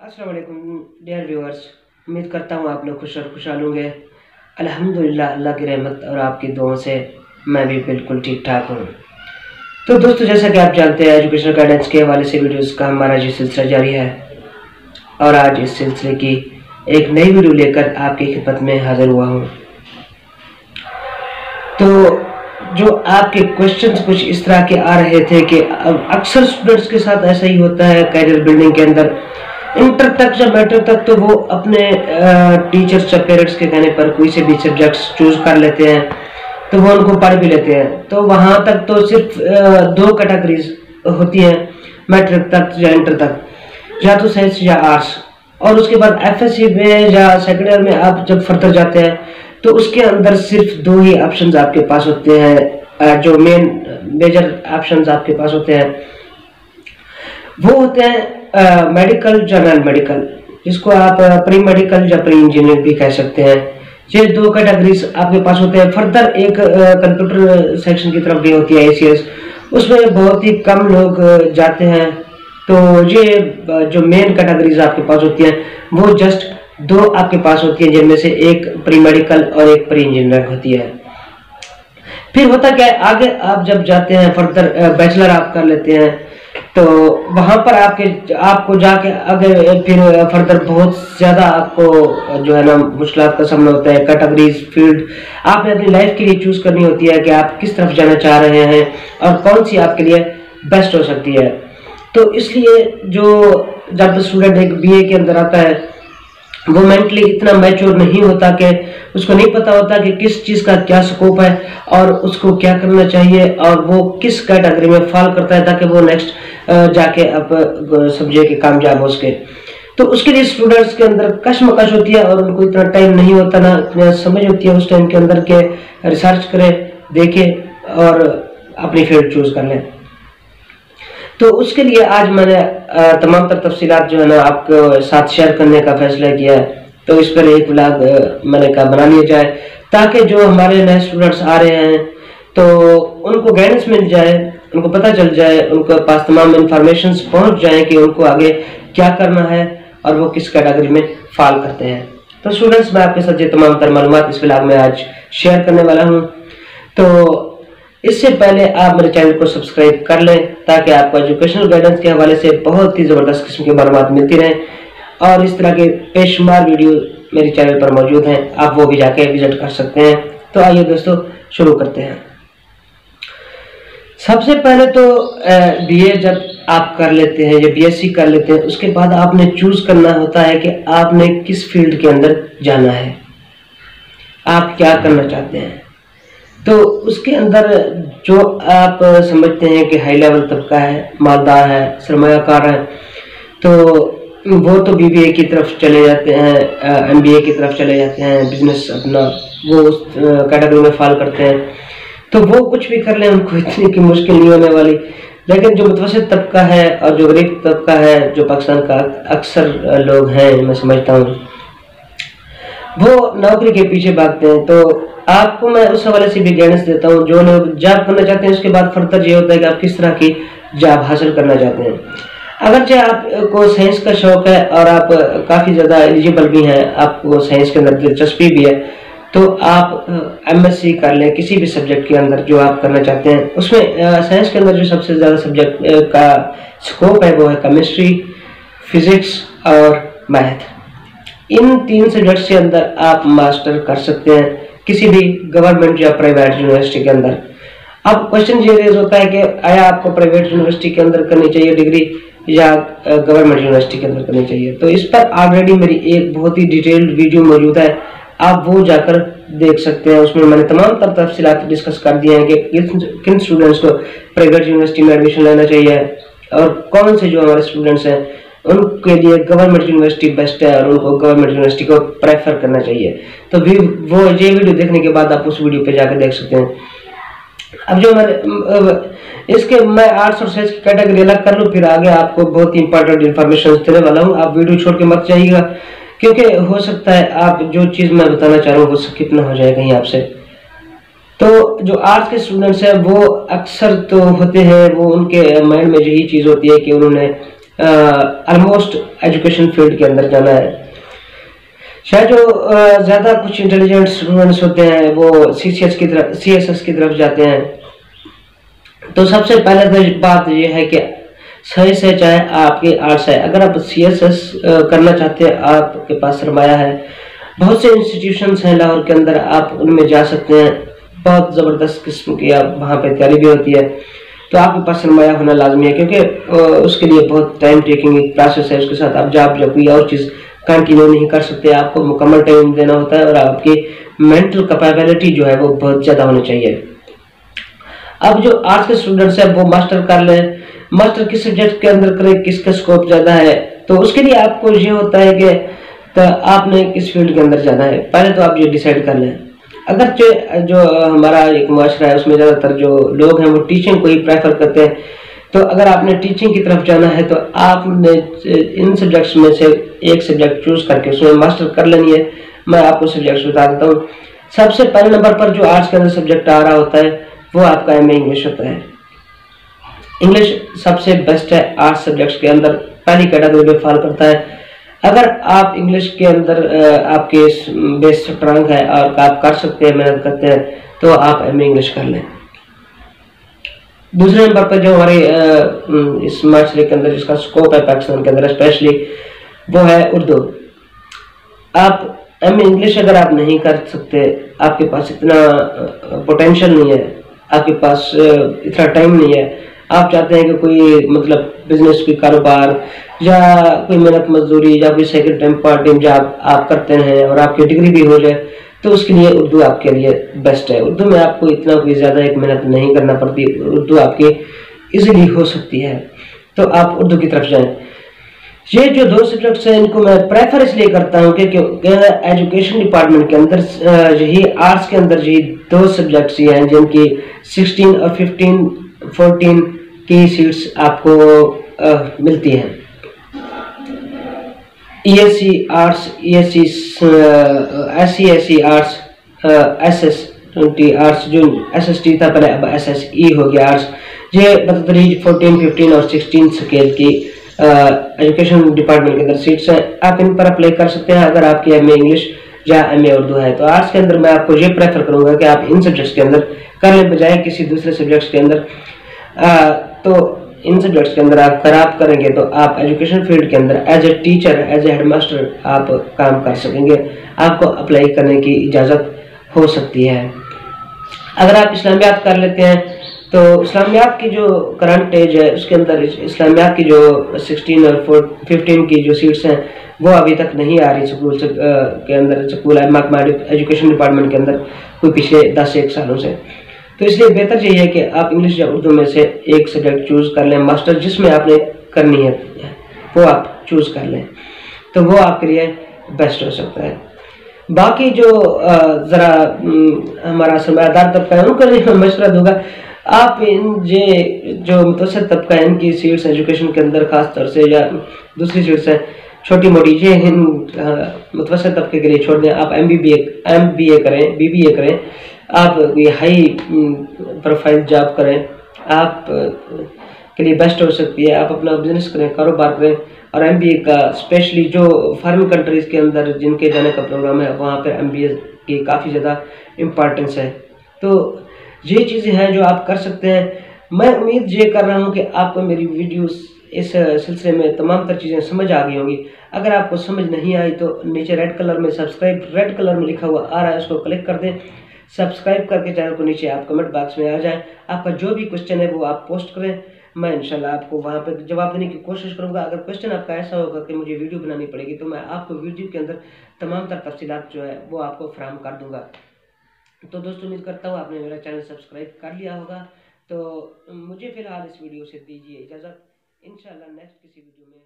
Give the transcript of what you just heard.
वालेकुम dear viewers उम्मीद करता हूँ आप लोग खुश और खुशहाल होंगे। अल्हम्दुलिल्लाह, अल्लाह की रहमत और आपकी दुआओं से मैं भी बिल्कुल ठीक ठाक हूँ। तो दोस्तों, जैसा कि आप जानते हैं एजुकेशनल गाइडेंस के हवाले से वीडियोस का हमारा जो सिलसिला जारी है। और आज इस सिलसिले की एक नई वीडियो लेकर आपकी खिदमत में हाजिर हुआ हूँ। तो जो आपके क्वेश्चंस कुछ इस तरह के आ रहे थे कि अक्सर स्टूडेंट्स के साथ ऐसा ही होता है कैरियर बिल्डिंग के अंदर इंटर तक या मैट्रिक तक तो वो अपने टीचर्स या पेरेंट्स के कहने पर कोई से भी सब्जेक्ट्स चूज़ कर लेते हैं तो वो उनको पढ़ भी लेते हैं। तो वहाँ तक तो सिर्फ़ दो कैटेगरीज होती हैं मैट्रिक तक या इंटर तक। या तो साइंस या आर्ट्स और उसके बाद एफएससी में या सेकेंड ईयर में आप जब फर्दर जाते हैं तो उसके अंदर सिर्फ़ दो ही ऑप्शंस आपके पास होते हैं जो मेन मेजर ऑप्शंस आपके पास होते हैं। वो होते हैं मेडिकल नॉन मेडिकल जिसको आप प्री मेडिकल या प्री इंजीनियर भी कह सकते हैं। ये दो कैटेगरीज आपके पास होते हैं। फर्दर एक कंप्यूटर सेक्शन की तरफ़ भी होती है एसीएस उसमें बहुत ही कम लोग जाते हैं। तो ये जो मेन कैटेगरीज आपके पास होती हैं, वो जस्ट दो आपके पास होती है, जिनमें से एक प्री मेडिकल और एक प्री इंजीनियर होती है। फिर होता क्या है? आगे आप जब जाते हैं फर्दर बैचलर आप कर लेते हैं तो वहाँ पर आपके, आपको जाके अगर फिर फर्दर बहुत ज़्यादा आपको जो है ना मुश्किल का सामना होता है कैटेगरीज फ़ील्ड आपने अपनी लाइफ के लिए चूज़ करनी होती है कि आप किस तरफ़ जाना चाह रहे हैं और कौन सी आपके लिए बेस्ट हो सकती है। तो इसलिए जो जब स्टूडेंट एक बीए के अंदर आता है वो मेंटली इतना मैच्योर नहीं होता कि उसको नहीं पता होता कि किस चीज़ का क्या स्कोप है और उसको क्या करना चाहिए और वो किस कैटेगरी में फॉल करता है ताकि वो नेक्स्ट जाके अब समझे कि कामयाब हो सके। तो उसके लिए स्टूडेंट्स के अंदर कशमकश होती है और उनको इतना टाइम नहीं होता ना इतना समझ होती है उस टाइम के अंदर के रिसर्च करें, देखें और अपनी फ़ील्ड चूज़ कर लें। तो उसके लिए आज मैंने तमाम तर तफसीत जो है ना आपको साथ शेयर करने का फैसला किया है। तो इस पर एक ब्लाग मैंने कहा बना लिया जाए, ताकि जो हमारे नए स्टूडेंट्स आ रहे हैं तो उनको गाइडेंस मिल जाए, उनको पता चल जाए, उनके पास तमाम इंफॉर्मेशन पहुँच जाए कि उनको आगे क्या करना है और वो किस कैटेगरी में फॉल करते हैं। तो स्टूडेंट्स मैं आपके साथ ये तमाम तर मालूम इस ब्लाग में आज शेयर करने वाला हूँ। तो इससे पहले आप मेरे चैनल को सब्सक्राइब कर लें ताकि आपको एजुकेशनल गाइडेंस के हवाले से बहुत ही ज़बरदस्त किस्म की मालूम मिलती रहे। और इस तरह के बेशुमार वीडियो मेरे चैनल पर मौजूद हैं। आप वो भी जाके विज़िट कर सकते हैं। तो आइए दोस्तों, शुरू करते हैं। सबसे पहले तो बीए जब आप कर लेते हैं, या बीएससी कर लेते हैं, उसके बाद आपने चूज़ करना होता है कि आपने किस फ़ील्ड के अंदर जाना है। आप क्या करना चाहते हैं? तो उसके अंदर जो आप समझते हैं कि हाई लेवल तबका है मालदार है सरमाकार है तो वो तो बी बी ए की तरफ़ चले जाते हैं एम बी ए की तरफ़ चले जाते हैं बिज़नेस अपना वो उस कैटेगरी में फॉल करते हैं। तो वो कुछ भी कर लें, उनको इतनी की मुश्किल नहीं होने वाली। लेकिन जो मुतवसत तबका है और जो गरीब तबका है, जो पाकिस्तान का अक्सर लोग हैं, मैं समझता हूँ वो नौकरी के पीछे भागते हैं तो आपको मैं उस हवाले से भी गाइडेंस देता हूँ, जो लोग जॉब करना चाहते हैं, उसके बाद फर्दर ये होता है कि आप किस तरह की जॉब हासिल करना चाहते हैं। अगर चाहे आपको साइंस का शौक है और आप काफ़ी ज़्यादा एलिजिबल भी हैं, आपको साइंस के अंदर दिलचस्पी भी है तो आप एमएससी कर लें, किसी भी सब्जेक्ट के अंदर जो आप करना चाहते हैं। उसमें साइंस के अंदर जो सबसे ज़्यादा सब्जेक्ट का स्कोप है, वो है केमिस्ट्री फिजिक्स और मैथ इन तीन सब्जेक्ट्स के अंदर आप मास्टर कर सकते हैं किसी भी गवर्नमेंट या प्राइवेट यूनिवर्सिटी के अंदर। अब क्वेश्चन ये रेज होता है कि आया आपको प्राइवेट यूनिवर्सिटी के अंदर करनी चाहिए डिग्री या गवर्नमेंट यूनिवर्सिटी के अंदर करनी चाहिए। तो इस पर ऑलरेडी मेरी एक बहुत ही डिटेल्ड वीडियो मौजूद है। आप वो जाकर देख सकते हैं। उसमें मैंने तमाम तर तफसीत डिस्कस कर दिए हैं कि किन स्टूडेंट्स को प्राइवेट यूनिवर्सिटी में एडमिशन लेना चाहिए और कौन से जो हमारे स्टूडेंट्स हैं उनके लिए गवर्नमेंट यूनिवर्सिटी बेस्ट है और उनको गवर्नमेंट यूनिवर्सिटी को प्रेफर करना चाहिए। तो भी वो ये वीडियो देखने के बाद आप उस वीडियो पे जाकर देख सकते हैं। अब जो मैं इसके मैं आर्ट्स और साइंस की कैटेगरी अलग कर लूँ, फिर आगे आपको बहुत ही इंपॉर्टेंट इन्फॉर्मेशन देने वाला हूँ। आप वीडियो छोड़ के मत जाइएगा, क्योंकि हो सकता है आप जो चीज़ मैं बताना चाह रहा हूँ, वो स्किप ना हो जाए कहीं आपसे। तो जो आर्ट्स के स्टूडेंट्स हैं, वो अक्सर तो होते हैं, वो उनके माइंड में जो यही चीज़ होती है कि उन्होंने ऑलमोस्ट एजुकेशन फ़ील्ड के अंदर जाना है। शायद जो ज़्यादा कुछ इंटेलिजेंट स्टूडेंट्स होते हैं, वो सी सी एस की तरफ़ सी एस एस की तरफ़ जाते हैं। तो सबसे पहले तो बात ये है कि सही से चाहे आपकी आर्ट्स है। अगर आप सी एस एस करना चाहते हैं, आपके पास सरमाया है। बहुत से इंस्टीट्यूशंस हैं लाहौर के अंदर, आप उनमें जा सकते हैं। बहुत ज़बरदस्त किस्म की, आप वहाँ पर तैयारी भी होती है। तो आपके पास सरमाया होना लाजमी है, क्योंकि उसके लिए बहुत टाइम टेकिंग प्रोसेस है, उसके साथ आप जॉब या कोई और चीज़ कंटिन्यू नहीं कर सकते, आपको मुकम्मल टाइम देना होता है और आपकी मेंटल कैपेबिलिटी जो है वो बहुत ज़्यादा होनी चाहिए। अब जो आर्ट्स के स्टूडेंट्स हैं, वो मास्टर कर लें। मास्टर किस सब्जेक्ट के अंदर करें, किसका स्कोप ज़्यादा है? तो उसके लिए आपको ये होता है कि तो आपने किस फ़ील्ड के अंदर जाना है। पहले तो आप ये डिसाइड कर लें। अगर जो हमारा एक माशरा है, उसमें ज़्यादातर जो लोग हैं, वो टीचिंग को ही प्रेफर करते हैं। तो अगर आपने टीचिंग की तरफ़ जाना है तो आपने इन सब्जेक्ट्स में से एक सब्जेक्ट चूज़ करके उसमें मास्टर कर लेनी है। मैं आपको सब्जेक्ट्स बता देता हूँ। सबसे पहले नंबर पर जो आर्ट्स के अंदर सब्जेक्ट आ रहा होता है, वो आपका एमए इंग्लिश होता है। इंग्लिश सबसे बेस्ट है आर्ट्स सब्जेक्ट्स के अंदर। पहली कैटेगरी में फॉल करता है। अगर आप इंग्लिश के अंदर आपके बेस स्ट्रांग है और आप कर सकते हैं, मेहनत करते हैं तो आप एम इंग्लिश कर लें। दूसरे नंबर पर जो हमारे इस माशरे के अंदर जिसका स्कोप है पाकिस्तान के अंदर स्पेशली वो है उर्दू। आप एम इंग्लिश अगर आप नहीं कर सकते, आपके पास इतना पोटेंशियल नहीं है, आपके पास इतना टाइम नहीं है आप चाहते हैं कि कोई मतलब बिज़नेस की कारोबार, या कोई मेहनत मजदूरी, या कोई second time part time job आप करते हैं और आपकी डिग्री भी हो जाए तो उसके लिए उर्दू आपके लिए बेस्ट है। उर्दू में आपको इतना कोई ज़्यादा एक मेहनत नहीं करना पड़ती, उर्दू आपकी इजीली हो सकती है। तो आप उर्दू की तरफ़ जाएँ। ये जो दो सब्जेक्ट्स हैं, इनको मैं प्रेफर इसलिए करता हूँ क्योंकि एजुकेशन डिपार्टमेंट के अंदर यही आर्ट्स के अंदर यही दो सब्जेक्ट्स ही हैं, जिनकी 16 और 15 14 की सीट्स आपको आ, मिलती हैं। E S C arts E S C S C S C arts S S twenty arts जो एस एस टी था पहले अब एस एस ई हो गया आर्ट्स ये बतदरीज फोर्टीन फिफ्टीन और सिक्सटीन स्केल की एजुकेशन डिपार्टमेंट के अंदर सीट्स हैं। आप इन पर अप्लाई कर सकते हैं अगर आपकी एम ए इंग्लिश या एम ए उर्दू है। तो आर्ट्स के अंदर मैं आपको ये प्रेफर करूँगा कि आप इन सब्जेक्ट्स के अंदर करने बजाय किसी दूसरे सब्जेक्ट्स के अंदर। तो इन सब्जेक्ट्स के अंदर आप खराब करेंगे तो आप एजुकेशन फ़ील्ड के अंदर as a teacher as a headmaster आप काम कर सकेंगे। आपको अप्लाई करने की इजाज़त हो सकती है। अगर आप इस्लामियात कर लेते हैं तो इस्लामियात की जो करंट एज है, उसके अंदर इस्लामियात की जो 16 और 15 की जो सीट्स हैं, वो अभी तक नहीं आ रही स्कूल के अंदर, स्कूल एजुकेशन डिपार्टमेंट के अंदर, कोई पिछले दस एक सालों से। तो इसलिए बेहतर यही है कि आप इंग्लिश या उर्दू में से एक सब्जेक्ट चूज़ कर लें मास्टर जिसमें आपने करनी है, वो आप चूज़ कर लें। तो वो आपके लिए बेस्ट हो सकता है। बाकी जो ज़रा हमारा सरमादार तबका है, उनका लिए मशवरा दूँगा, आप इन जे जो मुतसद तबका है, इनकी सीट्स एजुकेशन के अंदर खास तौर से या दूसरी सीट्स है छोटी मोटी ये हिंद मुतवसत तबके के लिए छोड़ दें। आप M B B M B A करें बी बी ए करें। आप ये हाई प्रोफ़ाइल जॉब करें। आप के लिए बेस्ट हो सकती है। आप अपना बिज़नेस करें, कारोबार करें। और एमबीए का स्पेशली जो फॉरेन कंट्रीज़ के अंदर जिनके जाने का प्रोग्राम है, वहाँ पर एमबीए की काफ़ी ज़्यादा इम्पॉर्टेंस है। तो ये चीज़ें हैं जो आप कर सकते हैं। मैं उम्मीद ये कर रहा हूँ कि आपको मेरी वीडियोस इस सिलसिले में तमाम तर चीज़ें समझ आ गई होंगी। अगर आपको समझ नहीं आई तो नीचे रेड कलर में सब्सक्राइब रेड कलर में लिखा हुआ आ रहा है, उसको क्लिक कर दें। सब्सक्राइब करके चैनल को नीचे आप कमेंट बॉक्स में आ जाएँ। आपका जो भी क्वेश्चन है, वो आप पोस्ट करें। मैं इंशाल्लाह आपको वहाँ पर जवाब देने की कोशिश करूँगा। अगर क्वेश्चन आपका ऐसा होगा कि मुझे वीडियो बनानी पड़ेगी तो मैं आपको वीडियो के अंदर तमाम तर तफसीत जो है, वो आपको फ्राहम कर दूँगा। तो दोस्तों, उम्मीद करता हूँ आपने मेरा चैनल सब्सक्राइब कर लिया होगा। तो मुझे फ़िलहाल इस वीडियो से दीजिए इजाज़त। इन नेक्स्ट किसी वीडियो में